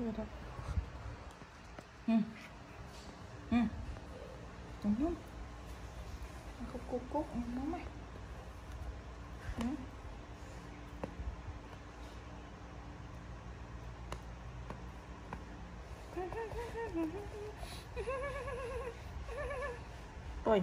chưa đâu ừ. Ừ. Đúng không? Cúc cúc cúc nó mày. Ừ. Rồi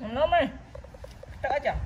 mà. nó mày Cỡ chẳng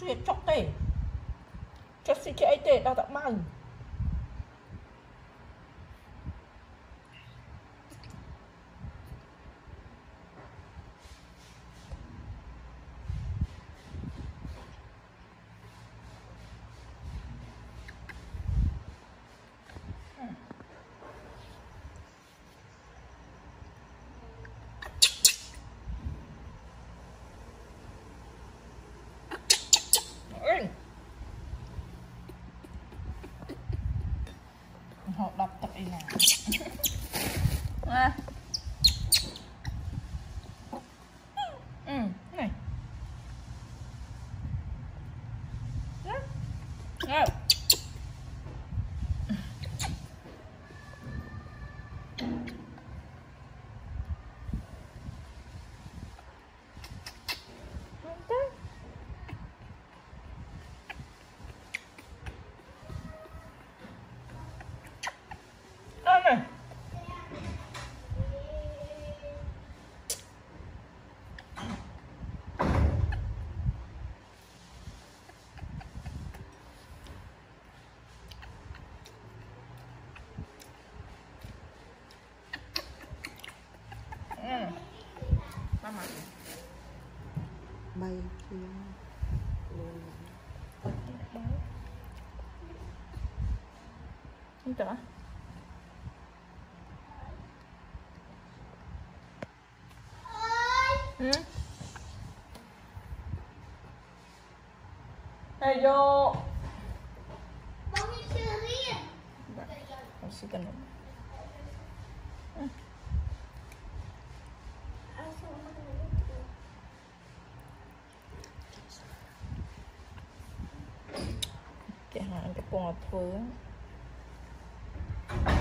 suy chọc tê cho suy chạy tê đau tạo mang うん、はい。うん。Không trả. Ừ. Hey vô. Không xin cần. Cái hàng cái con thưa. Thank you.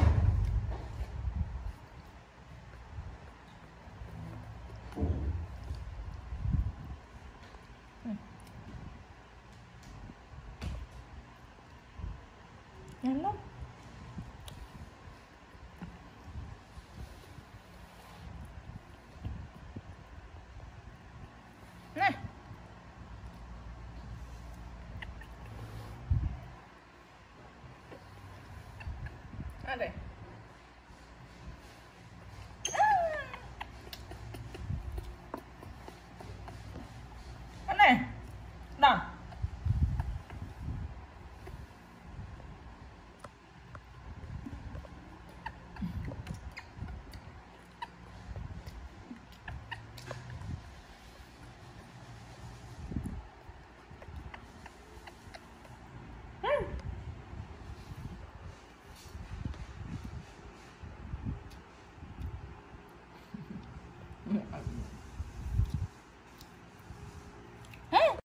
കാണണ്ടേ